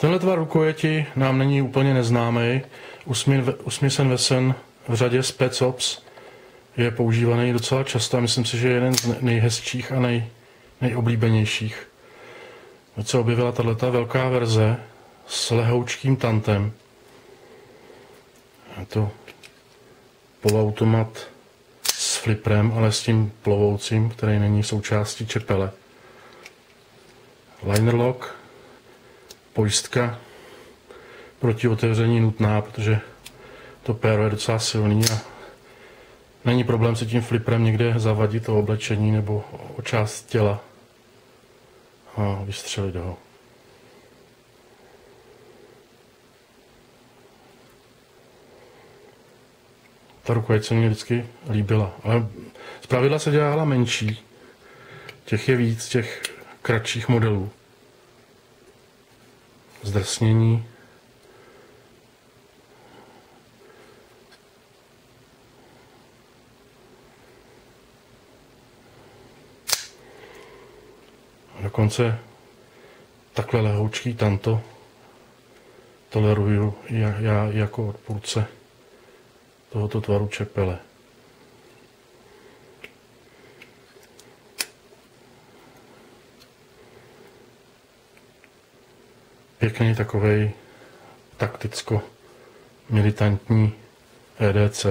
Tenhle tvar rukojeti nám není úplně neznámý. Usmísen Vesen v řadě Spec Ops je používaný docela často a myslím si, že je jeden z nejhezčích a nej, nejoblíbenějších. Teď se objevila tato velká verze s lehoučkým tantem. Je to poloautomat s fliprem, ale s tím plovoucím, který není součástí čepele. Liner lock, pojistka proti otevření nutná, protože to péro je docela silný a není problém si tím fliprem někde zavadit to oblečení nebo o část těla a vystřelit ho. Ta rukojeť se mi vždycky líbila, ale z pravidla se dělala menší. Těch je víc, těch kratších modelů. Zdrsnění. Dokonce takhle lehoučký tanto toleruju já, já jako odpůrce tohoto tvaru čepele. Pěkný takovej takticko militantní EDC.